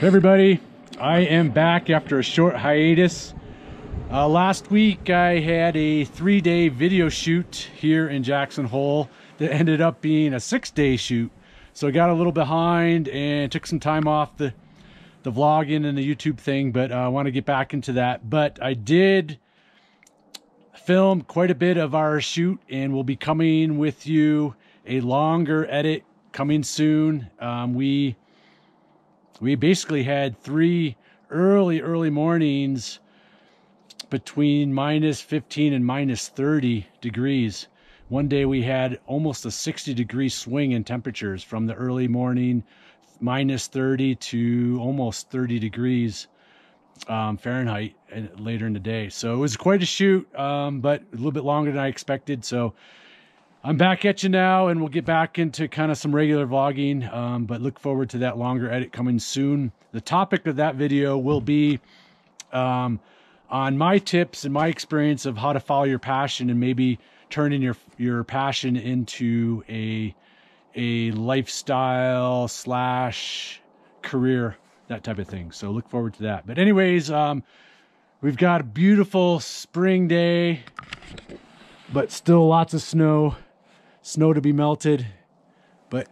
Hey everybody, I am back after a short hiatus. Uh, last week I had a three-day video shoot here in Jackson Hole that ended up being a six-day shoot. So I got a little behind and took some time off the the vlogging and the YouTube thing, but uh, I want to get back into that. But I did film quite a bit of our shoot and we'll be coming with you a longer edit coming soon. Um, we we basically had three early, early mornings between minus 15 and minus 30 degrees. One day we had almost a 60 degree swing in temperatures from the early morning, minus 30 to almost 30 degrees um, Fahrenheit later in the day. So it was quite a shoot, um, but a little bit longer than I expected. So I'm back at you now, and we'll get back into kind of some regular vlogging, um, but look forward to that longer edit coming soon. The topic of that video will be um, on my tips and my experience of how to follow your passion and maybe turning your your passion into a a lifestyle slash career, that type of thing. So look forward to that. But anyways, um, we've got a beautiful spring day, but still lots of snow snow to be melted. But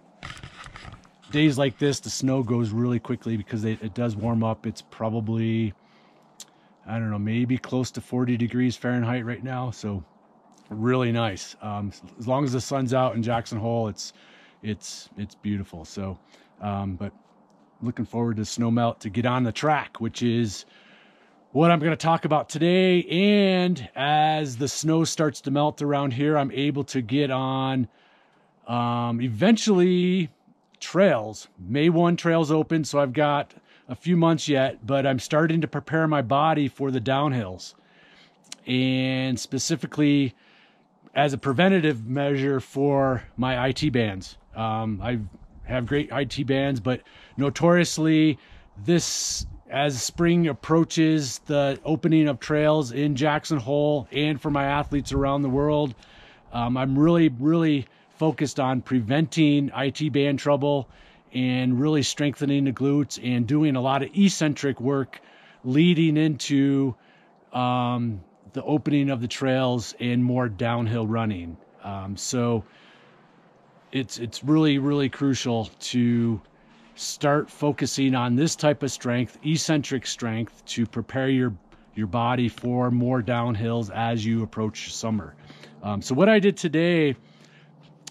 days like this, the snow goes really quickly because it, it does warm up. It's probably, I don't know, maybe close to 40 degrees Fahrenheit right now. So really nice. Um, as long as the sun's out in Jackson Hole, it's it's it's beautiful. So, um, but looking forward to snow melt to get on the track, which is what I'm going to talk about today. And as the snow starts to melt around here, I'm able to get on um, eventually trails. May 1 trails open, so I've got a few months yet, but I'm starting to prepare my body for the downhills. And specifically as a preventative measure for my IT bands. Um, I have great IT bands, but notoriously this as spring approaches the opening of trails in Jackson Hole and for my athletes around the world, um, I'm really, really focused on preventing IT band trouble and really strengthening the glutes and doing a lot of eccentric work leading into um, the opening of the trails and more downhill running. Um, so it's it's really really crucial to start focusing on this type of strength, eccentric strength, to prepare your your body for more downhills as you approach summer. Um, so what I did today,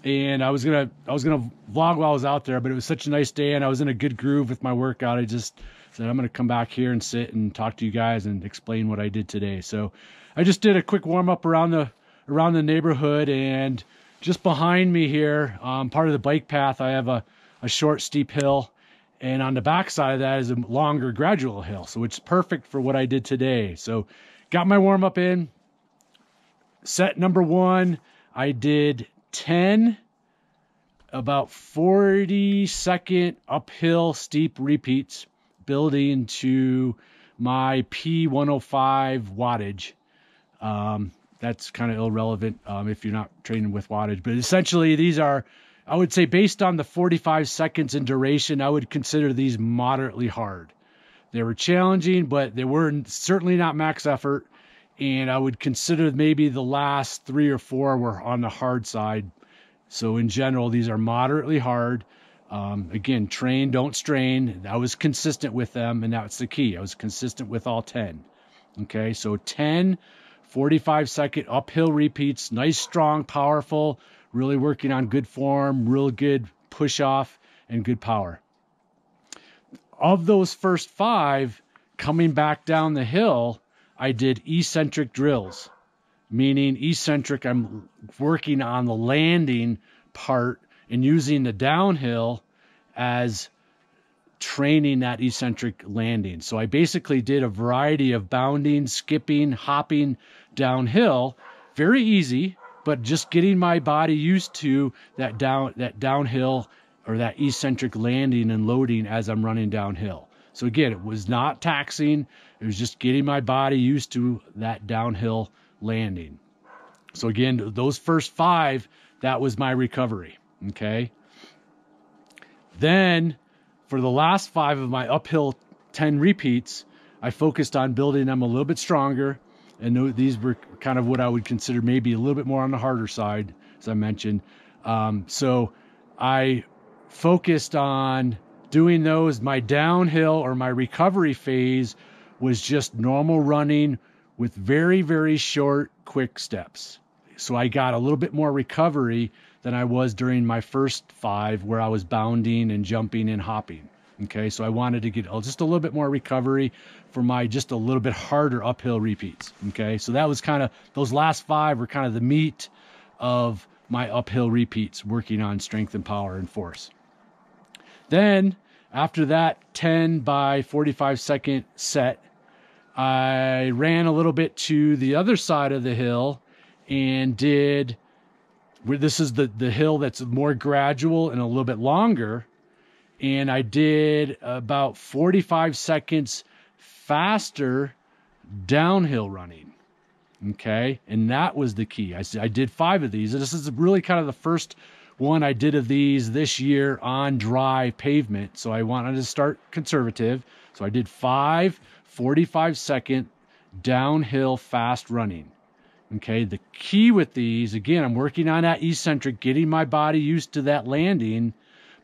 and I was gonna I was gonna vlog while I was out there, but it was such a nice day and I was in a good groove with my workout. I just said I'm gonna come back here and sit and talk to you guys and explain what I did today. So I just did a quick warm up around the around the neighborhood and just behind me here, um, part of the bike path, I have a, a short steep hill and on the back side of that is a longer gradual hill. So it's perfect for what I did today. So got my warm up in. Set number one, I did 10 about 40 second uphill steep repeats building to my P105 wattage. Um, that's kind of irrelevant um, if you're not training with wattage, but essentially these are I would say based on the 45 seconds in duration, I would consider these moderately hard. They were challenging, but they were certainly not max effort. And I would consider maybe the last three or four were on the hard side. So in general, these are moderately hard. Um, again, train, don't strain. I was consistent with them, and that's the key. I was consistent with all 10. Okay, so 10 45 second uphill repeats, nice, strong, powerful really working on good form, real good push off, and good power. Of those first five, coming back down the hill, I did eccentric drills, meaning eccentric, I'm working on the landing part and using the downhill as training that eccentric landing. So I basically did a variety of bounding, skipping, hopping downhill. Very easy, but just getting my body used to that down that downhill or that eccentric landing and loading as I'm running downhill. So again, it was not taxing. It was just getting my body used to that downhill landing. So again, those first five, that was my recovery. Okay. Then for the last five of my uphill 10 repeats, I focused on building them a little bit stronger. And these were kind of what I would consider maybe a little bit more on the harder side, as I mentioned. Um, so I focused on doing those. My downhill or my recovery phase was just normal running with very, very short, quick steps. So I got a little bit more recovery than I was during my first five, where I was bounding and jumping and hopping. Okay, so I wanted to get just a little bit more recovery for my just a little bit harder uphill repeats. Okay, so that was kind of those last five were kind of the meat of my uphill repeats, working on strength and power and force. Then after that 10 by 45 second set, I ran a little bit to the other side of the hill and did where this is the the hill that's more gradual and a little bit longer and I did about 45 seconds faster downhill running. Okay. And that was the key. I, I did five of these. This is really kind of the first one I did of these this year on dry pavement. So I wanted to start conservative. So I did five 45 second downhill fast running. Okay. The key with these, again, I'm working on that eccentric, getting my body used to that landing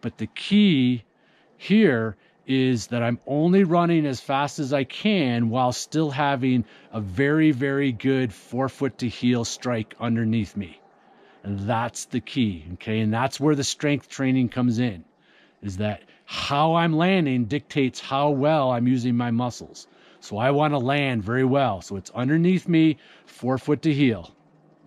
but the key here is that I'm only running as fast as I can while still having a very, very good forefoot to heel strike underneath me. And that's the key. Okay. And that's where the strength training comes in is that how I'm landing dictates how well I'm using my muscles. So I want to land very well. So it's underneath me, forefoot to heel.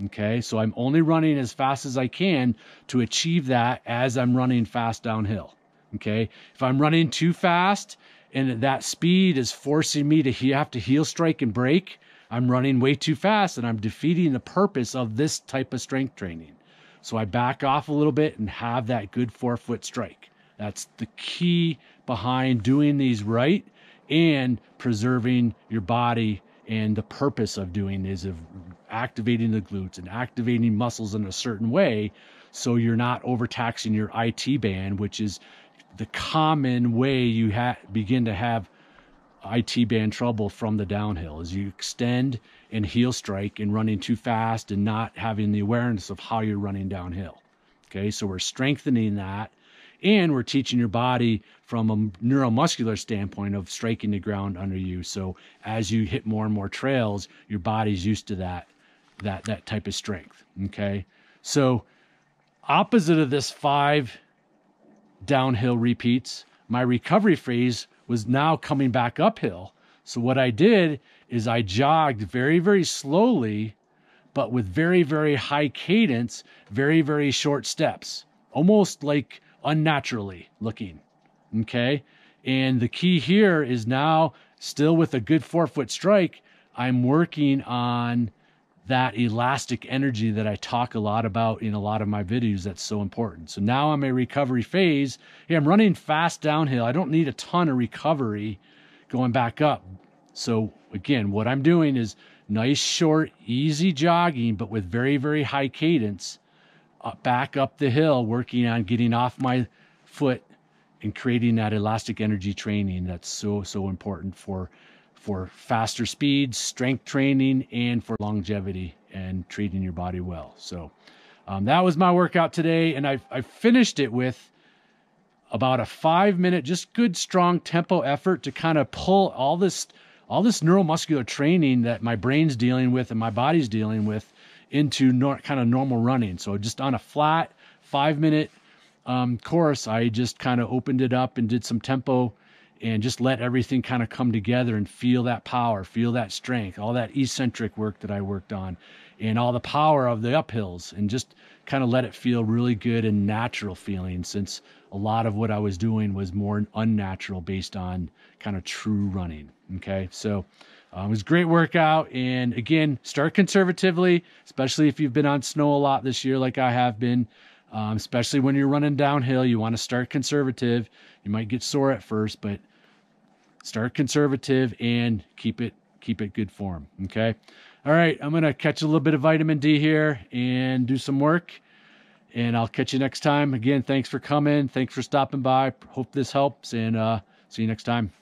Okay, so I'm only running as fast as I can to achieve that as I'm running fast downhill. Okay, if I'm running too fast and that speed is forcing me to have to heel strike and brake, I'm running way too fast and I'm defeating the purpose of this type of strength training. So I back off a little bit and have that good forefoot strike. That's the key behind doing these right and preserving your body and the purpose of doing is of activating the glutes and activating muscles in a certain way so you're not overtaxing your IT band, which is the common way you ha- begin to have IT band trouble from the downhill is you extend and heel strike and running too fast and not having the awareness of how you're running downhill. Okay, so we're strengthening that and we're teaching your body from a neuromuscular standpoint of striking the ground under you. So as you hit more and more trails, your body's used to that that that type of strength. Okay, so opposite of this five downhill repeats, my recovery phase was now coming back uphill. So what I did is I jogged very very slowly, but with very very high cadence, very very short steps, almost like unnaturally looking. Okay. And the key here is now still with a good forefoot strike, I'm working on that elastic energy that I talk a lot about in a lot of my videos that's so important. So now I'm a recovery phase. Hey, I'm running fast downhill. I don't need a ton of recovery going back up. So again, what I'm doing is nice, short, easy jogging, but with very, very high cadence back up the hill, working on getting off my foot and creating that elastic energy training that's so so important for for faster speeds, strength training, and for longevity and treating your body well. So um, that was my workout today, and I I finished it with about a five minute, just good strong tempo effort to kind of pull all this all this neuromuscular training that my brain's dealing with and my body's dealing with into nor- kind of normal running. So just on a flat five minute um, course, I just kind of opened it up and did some tempo and just let everything kind of come together and feel that power, feel that strength, all that eccentric work that I worked on, and all the power of the uphills, and just kind of let it feel really good and natural feeling since a lot of what I was doing was more unnatural based on kind of true running. Okay. So, um, it was a great workout. And again, start conservatively, especially if you've been on snow a lot this year, like I have been. Um, especially when you're running downhill, you want to start conservative. You might get sore at first, but start conservative and keep it keep it good form. Okay. All right. I'm gonna catch a little bit of vitamin D here and do some work. And I'll catch you next time. Again, thanks for coming. Thanks for stopping by. Hope this helps and uh, see you next time.